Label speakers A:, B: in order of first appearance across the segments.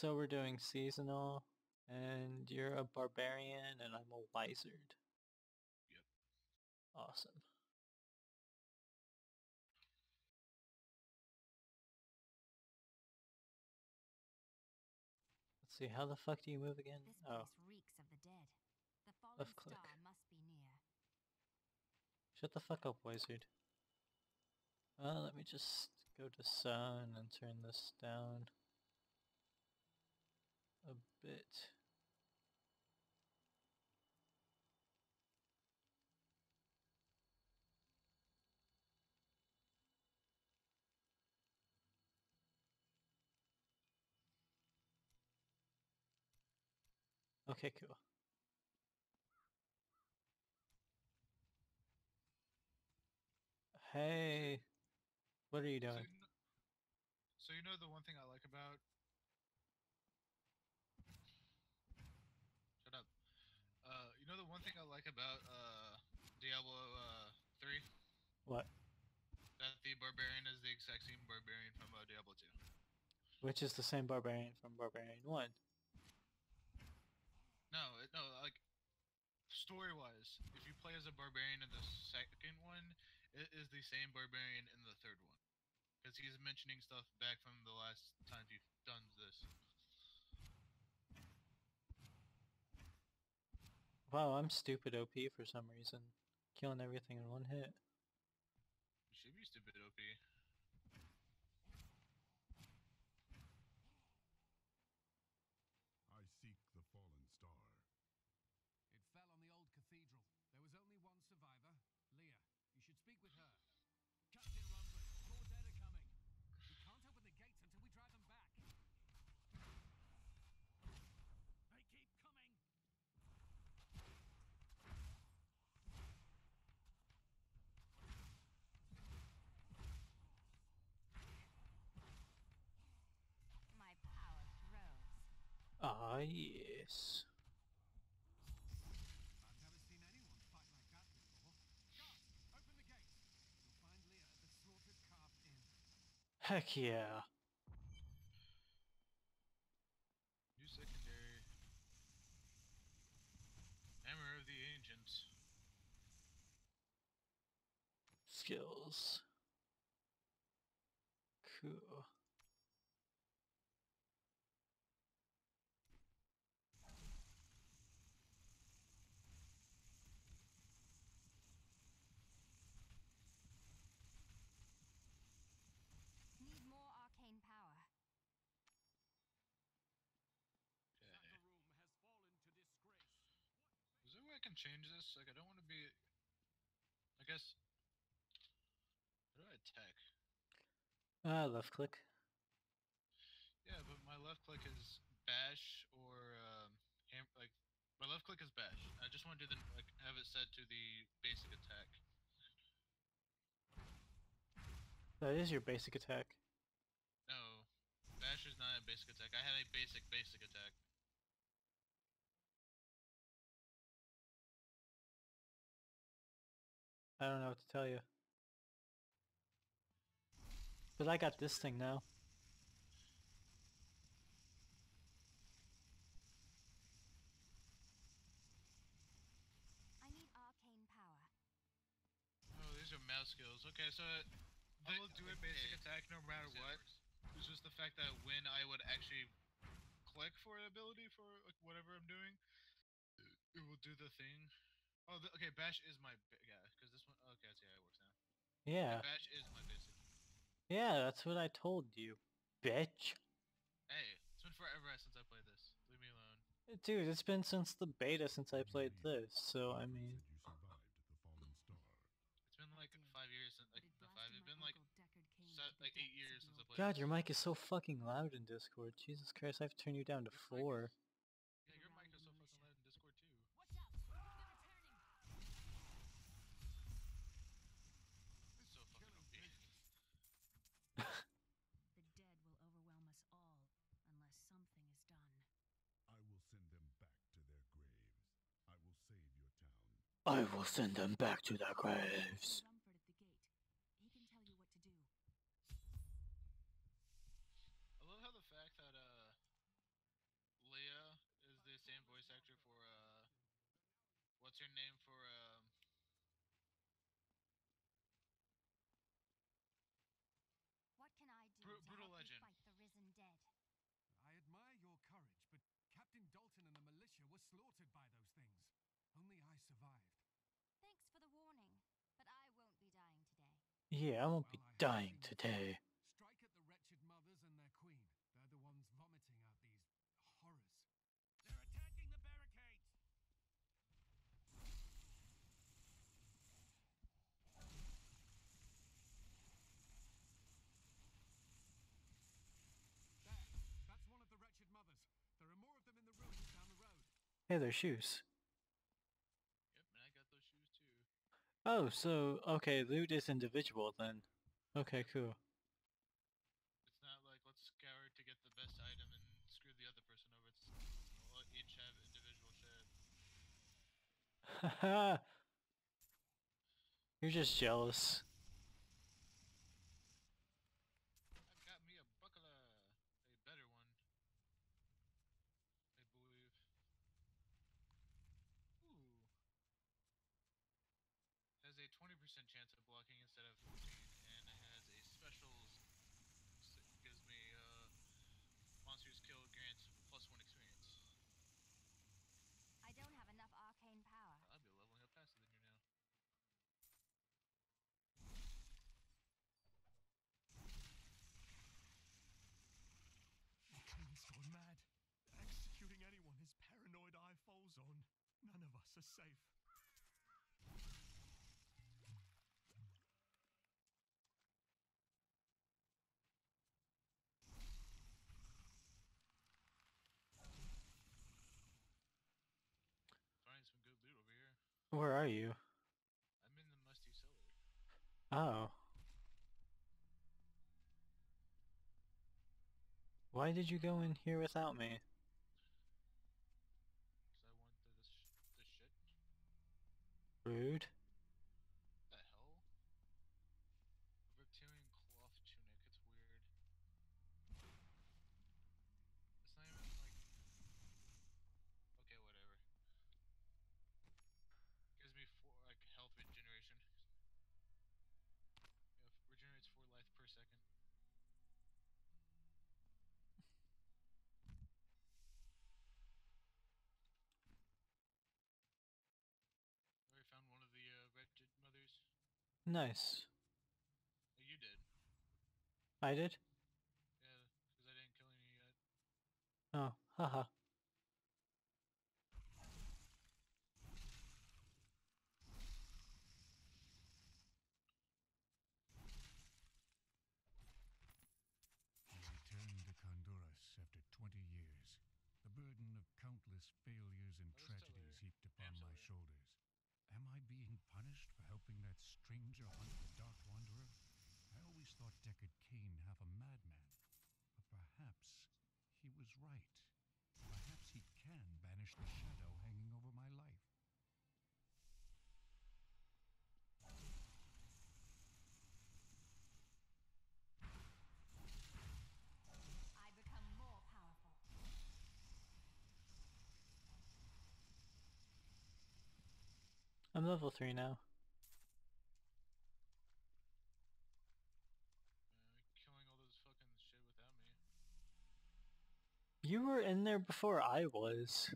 A: So we're doing seasonal, and you're a barbarian, and I'm a wizard.
B: Yep.
A: Awesome. Let's see, how the fuck do you move again?
C: This
A: Oh,
C: place reeks of the dead. The fallen
A: Left click.
C: star must be near.
A: shut the fuck up, wizard. Uh, let me just go to sun and turn this down a bit. Okay, cool. Hey, what are you
B: So
A: doing?
B: you, know, so you know the one thing I like about Shut up. Uh you know the one thing I like about uh Diablo uh 3?
A: What?
B: That the barbarian is the exact same barbarian from uh, Diablo 2.
A: Which is the same barbarian from Barbarian 1.
B: No, it, no, like story wise, if you play as a barbarian in the second one, it is the same barbarian in the third one. Because he's mentioning stuff back from the last times you've done this.
A: Wow, I'm stupid OP for some reason. Killing everything in one hit.
B: You should be stupid OP.
D: I seek the fallen star.
E: It fell on the old cathedral. There was only one survivor, Leah. You should speak with her. Captain Rumford, more dead are coming. We can't open the gates until we drive them back. They keep coming.
C: My power grows.
A: Ah, yes.
E: I've never seen anyone fight like that before. Guards, open the gates. You'll find Leah at the Slaughtered Calf Inn.
A: Heck yeah.
B: New secondary. Hammer of the Ancients.
A: Skills. Cool.
C: Need more arcane power.
B: Okay.
E: room has fallen to disgrace.
B: Is there a way I can change this? Like, I don't want to be. I guess. How do I attack?
A: Ah, left click.
B: Yeah, but my left click is bash or um, ham- like my left click is bash. I just want to do the like have it set to the basic attack.
A: That is your basic attack.
B: No, bash is not a basic attack. I had a basic basic attack.
A: I don't know what to tell you. But I got this thing now.
C: I need arcane power.
B: Oh, these are mouse skills. Okay, so I will do a basic attack no matter what. It's just the fact that when I would actually click for an ability for like whatever I'm doing, it will do the thing. Oh, the, okay. Bash is my yeah, because this one. Okay, I see how it works now.
A: Yeah.
B: Bash is my basic.
A: Yeah, that's what I told you, bitch.
B: Hey, it's been forever since I played this. Leave me alone.
A: Dude, it's been since the beta since I played this, so I mean...
D: You survived the fallen star.
B: It's been like five years since like
C: it
B: not
C: blasted
B: five. It's
C: my
B: been like
C: Uncle Deckard Cain
B: se-
C: to the
B: like eight years since I played.
A: God, your mic is so fucking loud in Discord. Jesus Christ, I have to turn you down to
B: Your mic
A: four.
D: I will send them back to their graves. I love how the
A: fact that uh, Leah is the same voice
C: actor for uh, what's her name for um, What can I do? Bru brutal Legend.
B: I admire your courage, but Captain Daltyn
E: and the militia were slaughtered by those things. Only I survived.
A: Yeah, I won't be
E: Well, I have
A: dying today.
E: Strike at the wretched mothers and their queen. They're the ones vomiting out these horrors. They're attacking the barricades! There. That's one of the wretched mothers. There are more of them in the ruins down the road.
A: Hey, their shoes.
B: Yep, and I got those shoes too.
A: Oh, so, okay, loot is individual then. Okay, cool.
B: It's not like let's scour to get the best item and screw the other person over. It's we'll each have individual shit.
A: Haha. You're just jealous.
B: I got me a buckler, a better one, I believe. Ooh, has a twenty percent chance of blocking instead of fourteen, and it has a specials. s- Gives me uh, monsters killed grants plus one experience.
F: I don't have enough arcane power.
B: I'll be leveling up faster than you now.
G: King's gone mad. Executing anyone his paranoid eye falls on. None of us are safe.
B: Finding some good loot over here.
A: Where are you?
B: I'm in the musty cellar.
A: Oh. Why did you go in here without me?
B: Because I wanted this, sh- this shit.
A: Rude.
B: What the hell? A reptilian cloth tunic, it's weird. It's not even like... Okay, whatever. Gives me four, like, health regeneration. Yeah, f- regenerates 4 life per second. Already found one of the uh, wretched mothers.
A: Nice.
B: Oh, you did.
A: I did?
B: Yeah, because I didn't kill any yet.
A: Oh, haha.
H: I returned to Khanduras after 20 years. The burden of countless failures and
B: Oh, it's still
H: tragedies
B: there.
H: heaped
B: Yeah,
H: upon
B: I'm
H: my
B: still there.
H: shoulders. Am I being punished for helping that stranger hunt the Dark Wanderer? I always thought Deckard Cain half a madman. But perhaps he was right. Perhaps he can banish the shadow hanging over my life.
F: I become more powerful.
A: I'm level 3 now.
B: Uh, killing all those fucking shit without me.
A: You were in there before I was.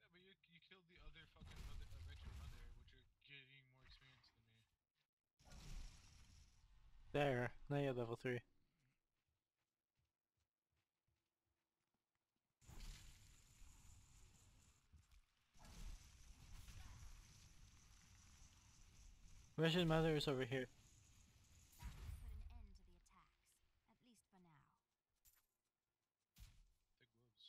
B: Yeah, but you you killed the other fucking mother, uh, wretched mother, which are getting more experience than me.
A: There. Now you're level 3. Wretched Mother is over here.
F: That will put an end to the attacks, at least for now.
B: The gloves.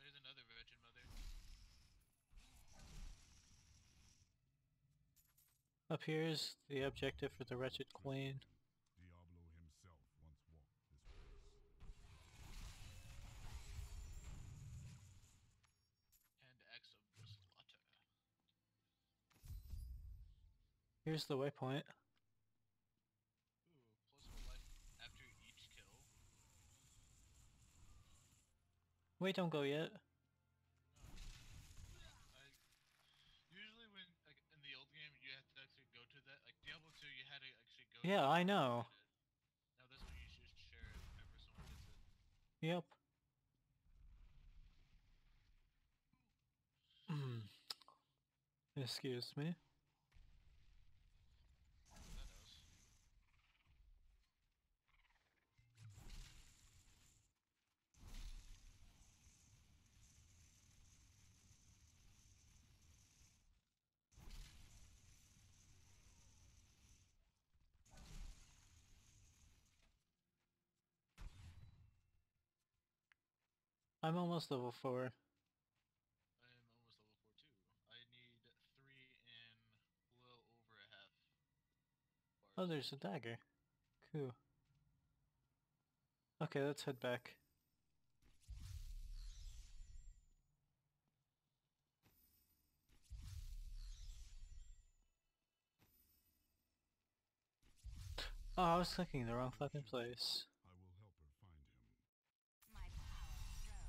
B: There's another wretched mother.
A: Up here is the objective for the Wretched Queen.
H: Diablo himself once walked this place.
B: Hand axe of the slaughter.
A: Here's the waypoint.
B: Ooh, plus four life after each kill.
A: Wait, don't go yet.
B: I usually when like in the old game you have to actually go to that like Diablo 2 you had to actually go. to
A: Yeah, I know.
B: Now this one you should just share it whenever someone gets it.
A: Yep. Excuse me.
B: That knows.
A: I'm almost level 4.
B: I am almost level 4 too. I need 3 and a little over a half.
A: Oh, there's a dagger. Cool. Okay, let's head back. Oh, I was clicking the wrong fucking place.
D: I will help her find him.
C: My power grows.
D: Come,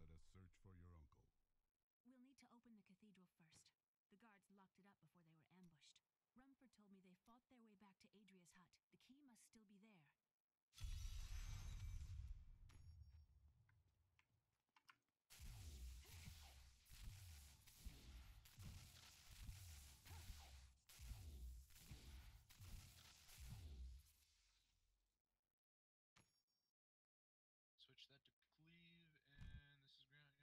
D: let us search for your uncle.
C: We'll need to open the cathedral first. The guards locked it up before they were ambushed. Told me they fought their way back to Adria's hut. The key must still be there.
B: Switch that to cleave, and this is ground.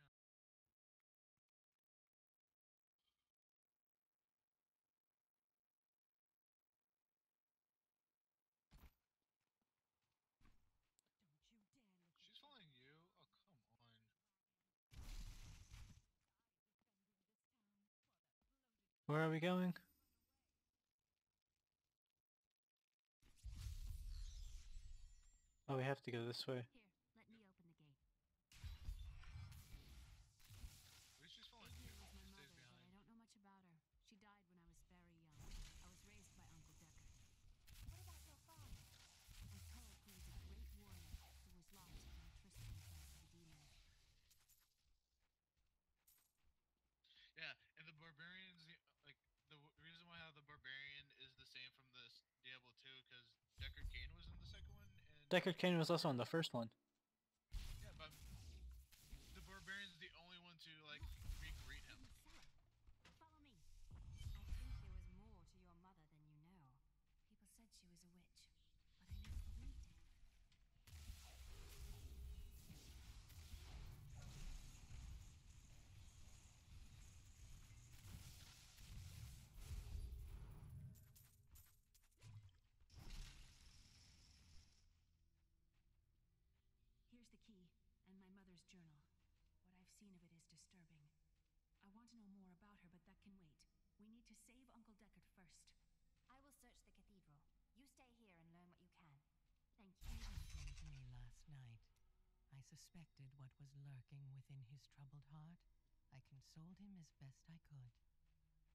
B: Yeah. She's following you. Oh come on.
A: Where are we going? Oh, we have to go this way.
C: Here, let me open the gate.
B: At least following you.
C: Adria was my
B: She stays
C: mother, but I don't know much about her. She died when I was very young. I was raised by Uncle Deckard. What about your father? I'm told he was a great warrior who was lost when Tristram fell the demons.
B: Yeah, and the barbarians, the- like the w- reason why how the barbarian is the same from this Diablo 2, because Deckard was in the second one, and
A: Deckard was also in the first one.
B: yeah, but the barbarian's the only one to like re-greet him.
C: Follow me. I think there was more to your mother than you know. People said she was a witch, but I never believed it. Here's the key, and my mother's journal. What I've seen of it is disturbing. I want to know more about her, but that can wait. We need to save Uncle Deckard first.
F: I will search the cathedral. You stay here and learn what you can.
C: Thank you.
I: He came to me last night. I suspected what was lurking within his troubled heart. I consoled him as best I could.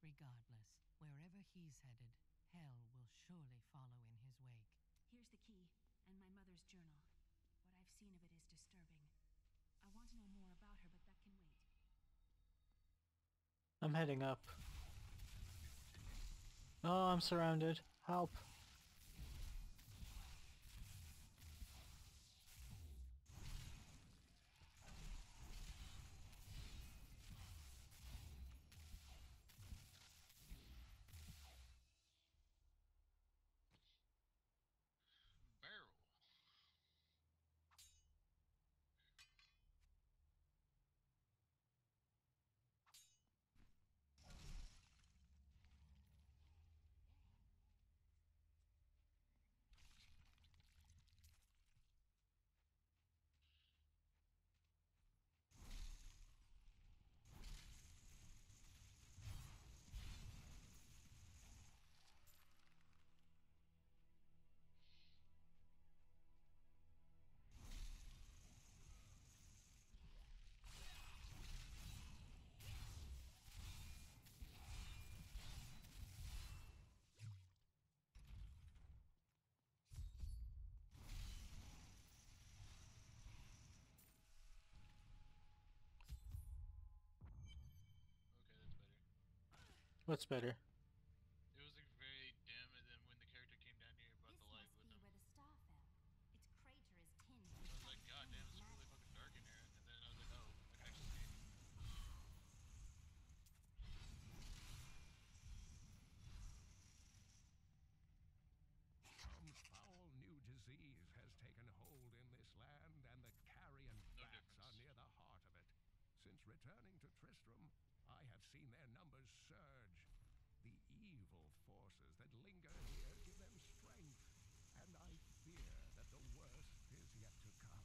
I: Regardless, wherever he's headed, hell will surely follow in his wake.
C: Here's the key, and my mother's journal. What I've seen of it is disturbing. I want to know more about her, but that can wait.
A: I'm heading up. Oh, I'm surrounded. Help. What's better?
B: It was like very dim, and then when the character came down here, brought
F: This
B: the light
F: must
B: with
F: be
B: him.
F: where the star fell. Its crater is tinged
B: I was like, God damn, it's really fucking dark in here. And then I was like, oh, I can actually see.
D: Some foul new disease has taken hold in this land, and the carrion
B: No
D: bats are near the heart of it. Since returning to Tristram, I have seen their numbers surge. The evil forces that linger here give them strength, and I fear that the worst is yet to come.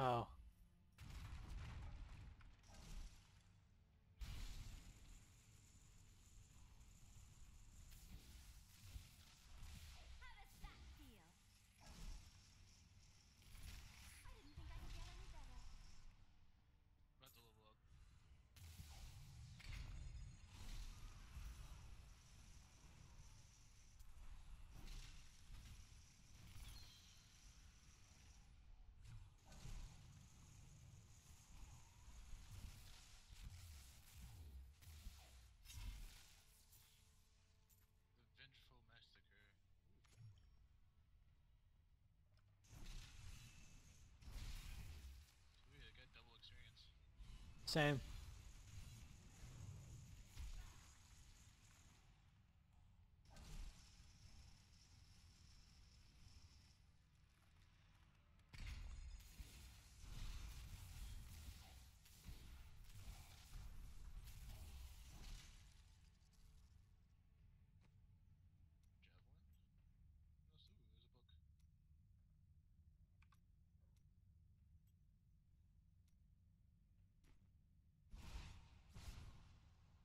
A: Oh.
F: How does that feel? I didn't think I could get any better.
B: About to level up. The Vengeful Massacre. Sweet, I got double experience.
A: Same.
B: Javelin? No, Sue,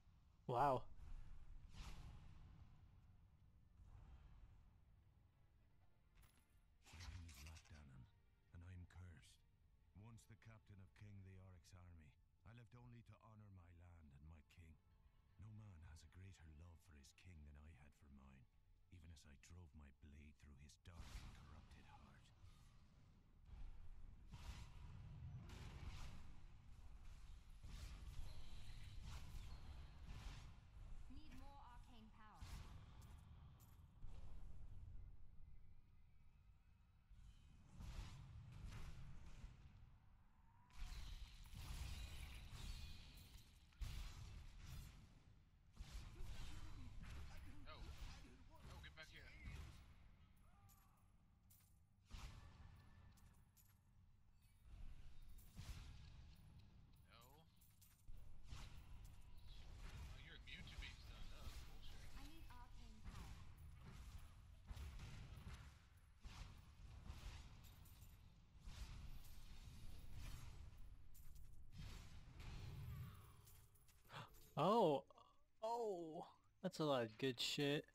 B: there's a book.
A: Wow.
J: My name is Lachdanan, and I'm cursed. Once the captain of King Leoric's army, I lived only to honor my land and my king. No man has a greater love for his king than I had for mine, even as I drove my blade through his dark and corrupted heart.
F: Need more arcane power.
B: No! No, get back here! No. Oh, you're immune to being stunned. Oh, that's bullshit.
F: I need arcane power.
A: Oh. Oh. That's a lot of good shit.